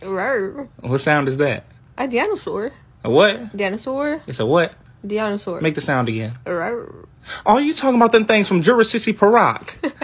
What sound is that? A dinosaur. A what? Dinosaur. It's a what? Dinosaur. Make the sound again. Rawr. Are you talking about them things from Jurassic Park?